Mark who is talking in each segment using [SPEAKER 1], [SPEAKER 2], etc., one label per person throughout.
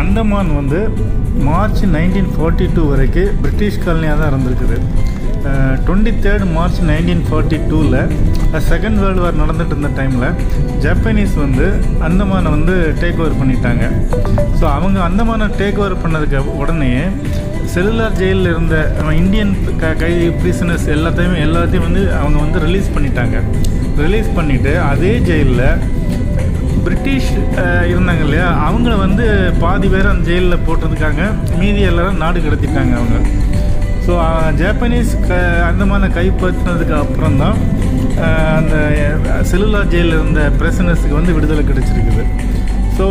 [SPEAKER 1] அந்தமான் வந்து March nineteen forty two வரைக்கும் British காலனியாக தான் இருந்திருக்குது. Twenty third March nineteen forty டூவில் செகண்ட் வேர்ல்டு வார் நடந்துட்டு இருந்த டைமில் ஜப்பனீஸ் வந்து அந்தமானை வந்து டேக் ஓவர் பண்ணிட்டாங்க. ஸோ அவங்க அந்தமானை டேக் ஓவர் பண்ணதுக்கு உடனே செல்லுலார் ஜெயிலில் இருந்த இந்தியன் க கை பிரிசனர்ஸ் எல்லாத்தையுமே எல்லாத்தையும் வந்து அவங்க வந்து ரிலீஸ் பண்ணிட்டாங்க. ரிலீஸ் பண்ணிவிட்டு அதே ஜெயிலில் பிரிட்டிஷ் இருந்தாங்க இல்லையா? அவங்கள வந்து பாதி பேர் அந்த ஜெயிலில் போட்டிருக்காங்க. மீதி எல்லாரும் நாடு கடத்திட்டாங்க அவங்க. ஸோ ஜாப்பனீஸ் க அந்தமான கைப்பற்றினதுக்கு அப்புறம் தான் அந்த செல்லுலா ஜெயிலில் இருந்த பிரசனர்ஸுக்கு வந்து விடுதலை கிடைச்சிருக்குது. So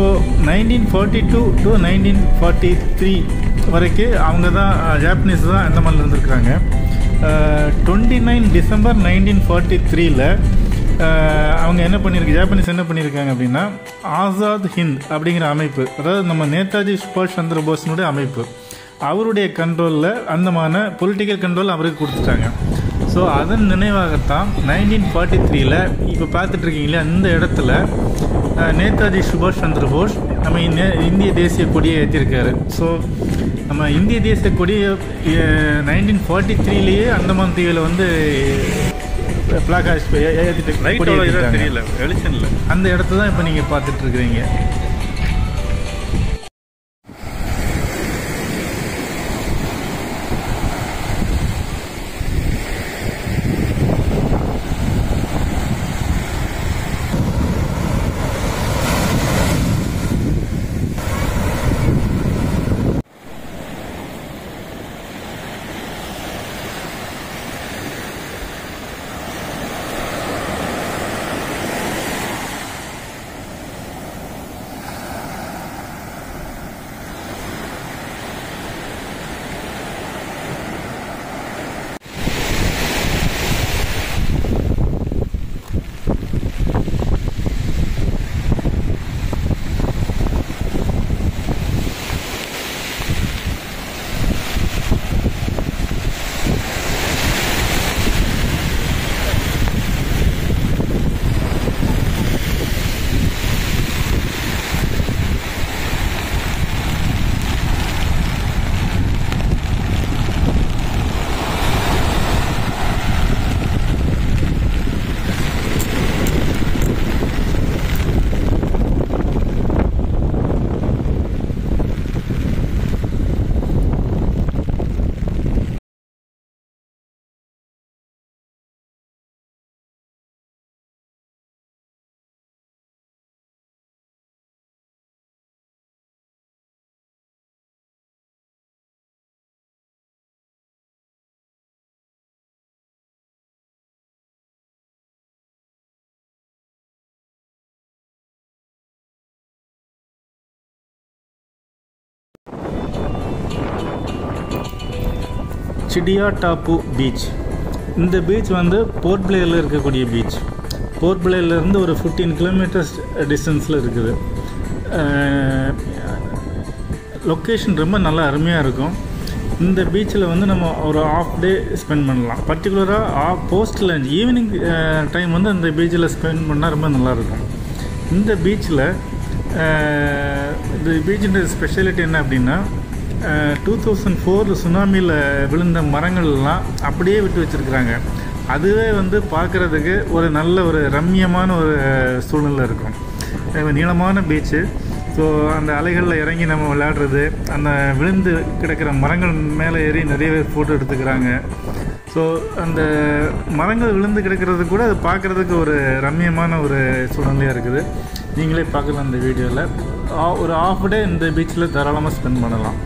[SPEAKER 1] nineteen forty two to nineteen forty three வரைக்கும் அவங்க தான் ஜாப்பனீஸ் தான் அந்தமானில் இருந்திருக்காங்க. Twenty nine December nineteen forty த்ரீயில் அவங்க என்ன பண்ணியிருக்கு ஜாப்பனீஸ் என்ன பண்ணியிருக்காங்க அப்படின்னா ஆசாத் ஹிந்த் அப்படிங்கிற அமைப்பு அதாவது நம்ம நேதாஜி சுபாஷ் சந்திர போஸ்னுடைய அமைப்பு அவருடைய கண்ட்ரோலில் அந்தமான பொலிட்டிக்கல் கண்ட்ரோல் அவருக்கு கொடுத்துட்டாங்க. ஸோ அதன் நினைவாகத்தான் நைன்டீன் ஃபார்ட்டி த்ரீல இப்போ பார்த்துட்ருக்கீங்களே அந்த இடத்துல நேதாஜி சுபாஷ் சந்திர போஸ் நம்ம இந்திய தேசிய கொடியை ஏற்றிருக்காரு ஸோ நம்ம இந்திய தேசிய கொடியை நைன்டீன் ஃபார்ட்டி த்ரீலேயே அந்தமான் தீவில் வந்து பிளாக் ஏற்றிட்டு
[SPEAKER 2] இதாக
[SPEAKER 1] ஏத்திட்டாங்க.
[SPEAKER 2] தெரியல. வெளிச்சம் இல்லை.
[SPEAKER 1] அந்த இடத்த தான் இப்போ நீங்கள் பார்த்துட்டு சிடியா டாப்பு பீச் இந்த பீச் வந்து போர்ட் பிளேயரில் இருக்கக்கூடிய பீச் போர்ட் பிளேயர்லேருந்து ஒரு ஃபிஃப்டீன் கிலோமீட்டர்ஸ் டிஸ்டன்ஸில் இருக்குது. லொக்கேஷன் ரொம்ப நல்லா அருமையாக இருக்கும். இந்த பீச்சில் வந்து நம்ம ஒரு ஆஃப் டே ஸ்பெண்ட் பண்ணலாம். பர்டிகுலராக off post lunch evening time வந்து அந்த பீச்சில் ஸ்பெண்ட் பண்ணால் ரொம்ப நல்லாயிருக்கும் இந்த பீச்சில் இந்த பீச்சின் ஸ்பெஷாலிட்டி என்ன அப்படின்னா டூ தௌசண்ட் ஃபோரில் சுனாமியில் விழுந்த மரங்கள்லாம் அப்படியே விட்டு வச்சுருக்குறாங்க. அதுவே வந்து பார்க்குறதுக்கு ஒரு நல்ல ஒரு ரம்மியமான ஒரு சூழ்நிலை இருக்கும். நீளமான பீச்சு ஸோ அந்த அலைகளில் இறங்கி நம்ம விளையாடுறது அந்த விழுந்து கிடக்கிற மரங்கள் மேலே ஏறி நிறைய பேர் ஃபோட்டோ எடுத்துக்கிறாங்க. ஸோ அந்த மரங்கள் விழுந்து கிடக்கிறது கூட அது பார்க்குறதுக்கு ஒரு ரம்மியமான ஒரு சூழ்நிலையாக இருக்குது. நீங்களே பார்க்கலாம் இந்த வீடியோவில் ஒரு ஆஃப் டே இந்த பீச்சில் தாராளமாக ஸ்பெண்ட் பண்ணலாம்.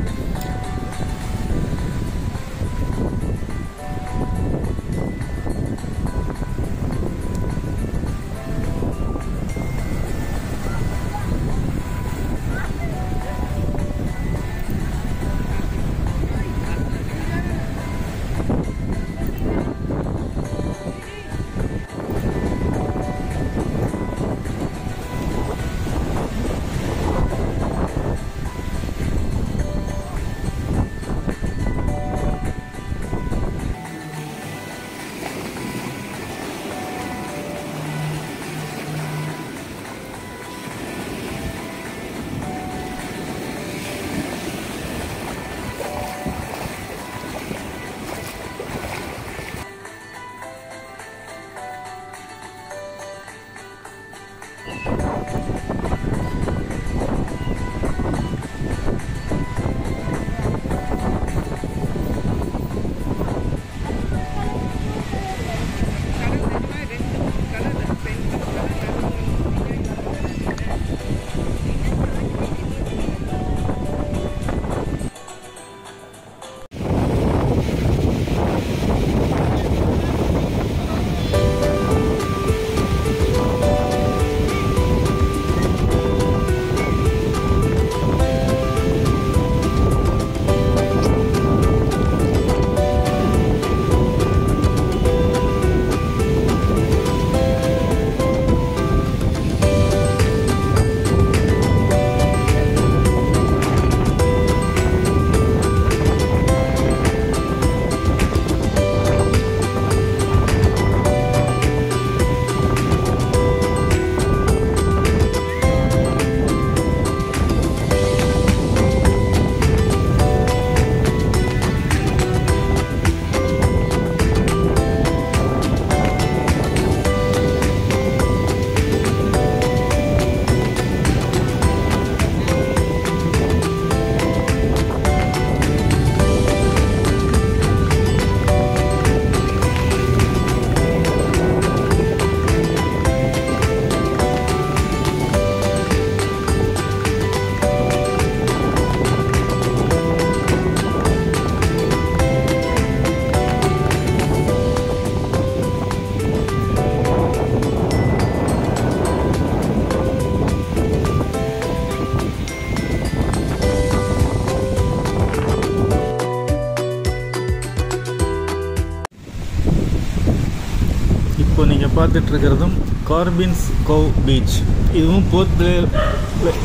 [SPEAKER 1] நீங்கள் பார்த்துட்டு இருக்கிறதும் கார்பின்ஸ் கோவ் பீச். இதுவும் போர்ட் பிளேயர்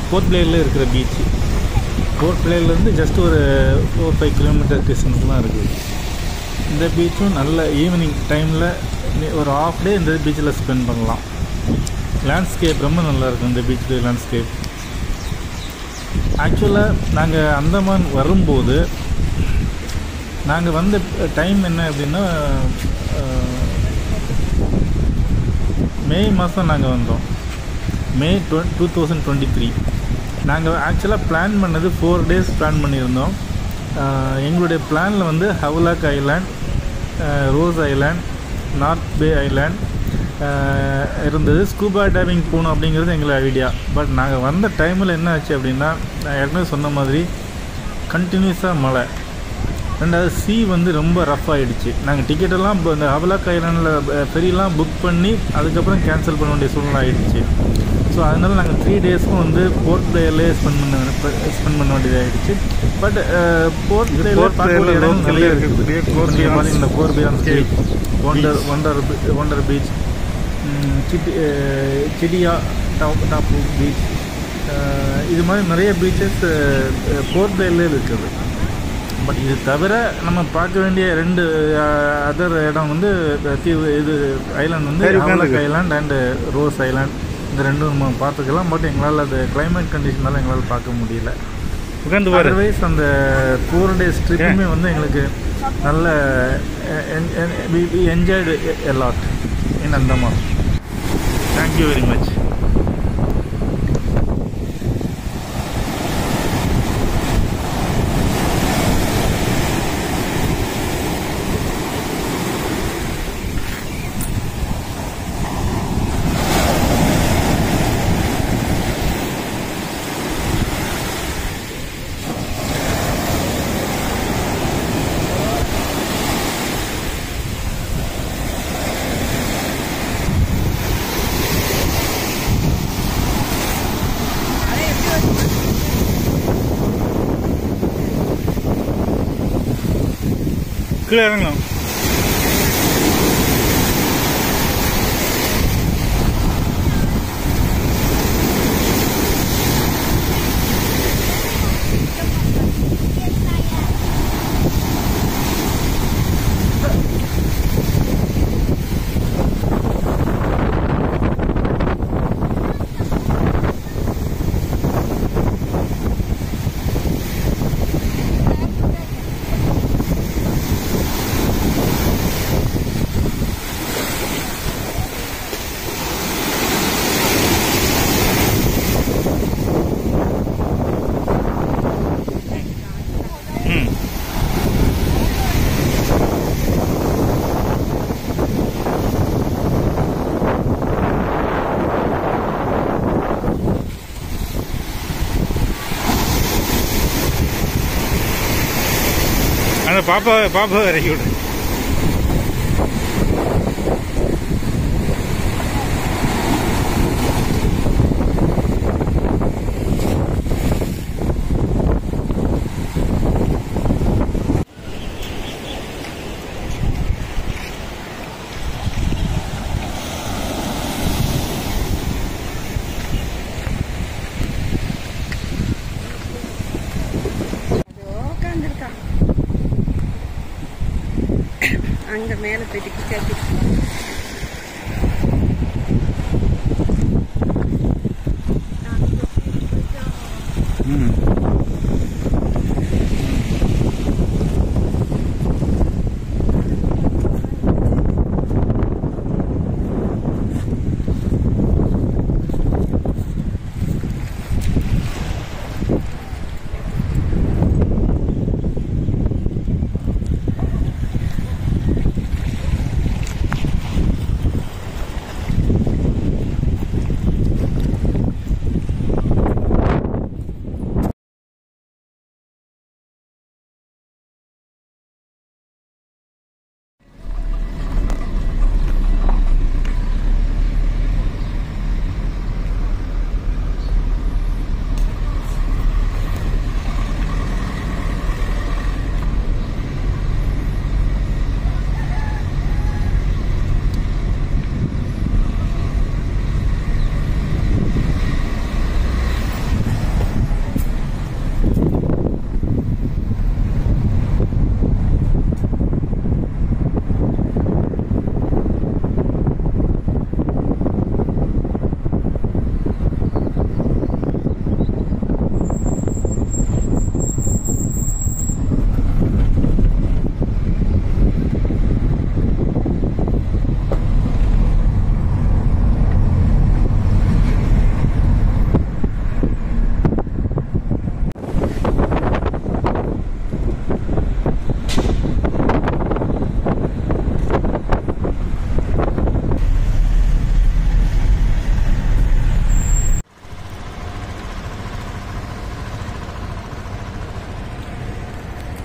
[SPEAKER 1] போர்ட் பிளேயரில் இருக்கிற பீச். போர்ட் பிளேயர்லேருந்து ஜஸ்ட் ஒரு ஃபோர் ஃபைவ் கிலோமீட்டர் டிஸ்டன்ஸ் தான் இருக்குது இந்த பீச்சும் நல்ல ஈவினிங் டைமில் ஒரு ஆஃப் டே இந்த பீச்சில் ஸ்பெண்ட் பண்ணலாம். லேண்ட்ஸ்கேப் ரொம்ப நல்லாயிருக்கும் இந்த பீச்சில் லேண்ட்ஸ்கேப் ஆக்சுவலாக நாங்கள் அந்தமான் வரும்போது நாங்கள் வந்த டைம் என்ன அப்படின்னா மே மாதம் நாங்கள் வந்தோம். மே டொ டூ தௌசண்ட் டுவெண்ட்டி த்ரீ நாங்கள் ஆக்சுவலாக பிளான் பண்ணது ஃபோர் டேஸ் பிளான் பண்ணியிருந்தோம். எங்களுடைய பிளானில் வந்து Havelock island Ross island North Bay island இருந்தது. ஸ்கூபா டைவிங் போகணும் அப்படிங்கிறது எங்களோட ஐடியா பட் நாங்கள் வந்த டைமில் என்ன ஆச்சு அப்படின்னா நான் ஏற்கனவே சொன்ன மாதிரி கண்டினியூஸாக மழை. ரெண்டாவது சி வந்து ரொம்ப ரஃப் ஆகிடுச்சு நாங்கள் டிக்கெட்டெல்லாம் இப்போ இந்த ஹவலாக் ஐலாண்டில் ஃபெரியெல்லாம் புக் பண்ணி அதுக்கப்புறம் கேன்சல் பண்ண வேண்டிய சூழ்நிலை ஆகிடுச்சு ஸோ அதனால் நாங்கள் த்ரீ டேஸ்க்கும் வந்து போர்ட் பிளேயர்லேயே ஸ்பெண்ட் பண்ண ஸ்பெண்ட் பண்ண வேண்டியது ஆகிடுச்சு பட் போர்ட்
[SPEAKER 2] Port Blair ல
[SPEAKER 1] இடம்
[SPEAKER 2] locally
[SPEAKER 1] நிறைய இருக்குது
[SPEAKER 2] Port
[SPEAKER 1] நீங்கள்
[SPEAKER 2] Blair
[SPEAKER 1] பார்த்தீங்கன்னா போர் பியான்
[SPEAKER 2] Cave.
[SPEAKER 1] Wonder wonder wonder beach city Chidiya Tapu Tapu beach இது மாதிரி நிறைய பீச்சஸ் போர்ட் பிளேயர்லேயே இருக்குது. பட் இது தவிர நம்ம பார்க்க வேண்டிய ரெண்டு அதர் இடம் வந்து தீவு இது ஐலாண்ட் வந்து Havelock. Island and Ross island இந்த ரெண்டும் நம்ம பார்த்துக்கலாம். பட் எங்களால் அது கிளைமேட் கண்டிஷனால எங்களால் பார்க்க முடியல.
[SPEAKER 2] உட்காந்து
[SPEAKER 1] அதர்வைஸ் அந்த ஃபோர் டேஸ் ட்ரிப்புமே வந்து எங்களுக்கு நல்ல enjoyed a lot in Andaman thank you very much
[SPEAKER 2] 对呀。பாப்பா பாப்பா இறக்கி விடு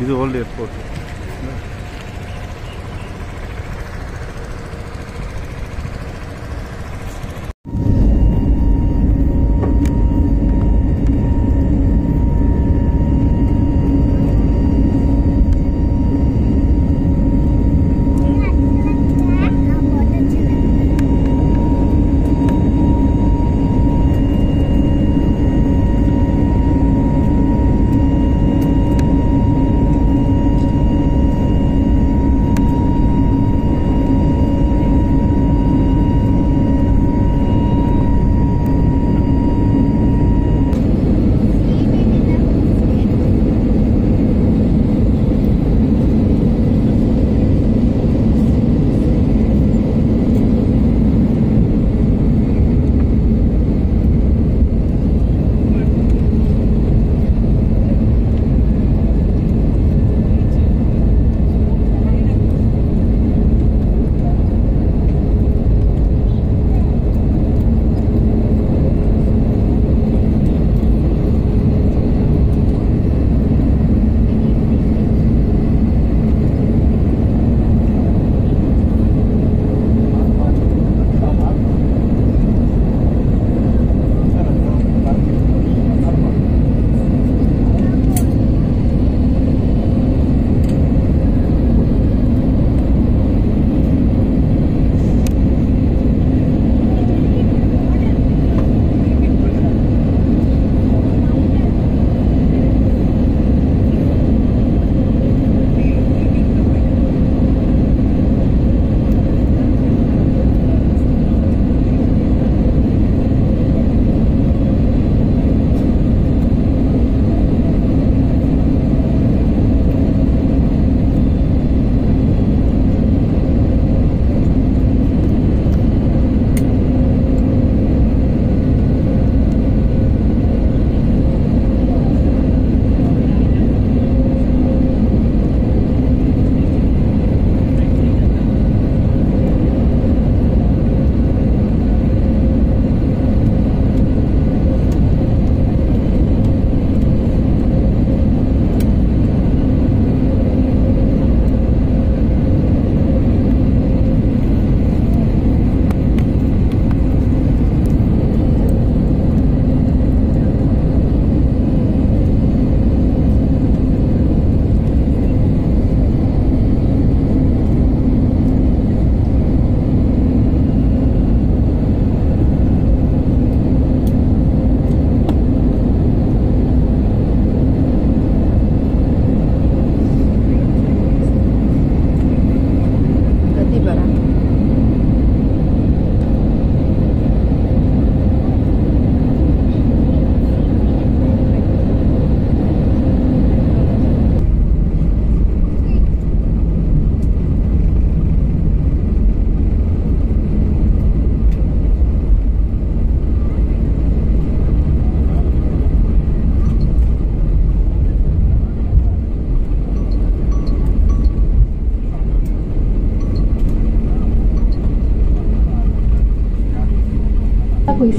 [SPEAKER 1] இது ஓல்டு ஏர்போர்ட்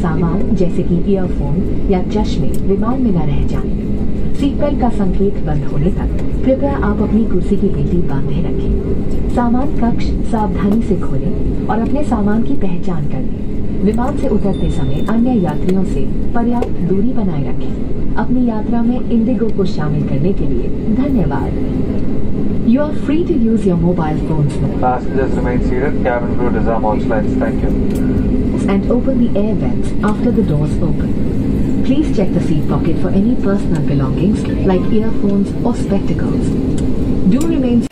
[SPEAKER 3] सामान, जैसे कि ईयरफोन या चश्मे, विमान में न रह जाए सीट बेल्ट का संकेत बंद होने तक कृपया आप अपनी कुर्सी की पेटी बांधे रखें सामान कक्ष सावधानी से खोलें और अपने सामान की पहचान कर लें विमान से उतरते समय अन्य यात्रियों से पर्याप्त दूरी बनाए रखें अपनी यात्रा में इंडिगो को शामिल करने के लिए धन्यवाद are free to use your mobile phones now
[SPEAKER 4] Passengers remain seated. Cabin crew all slides. Thank you.
[SPEAKER 3] and open the air vents after the doors open. Please check the seat pocket for any personal belongings like earphones or spectacles. Do remain...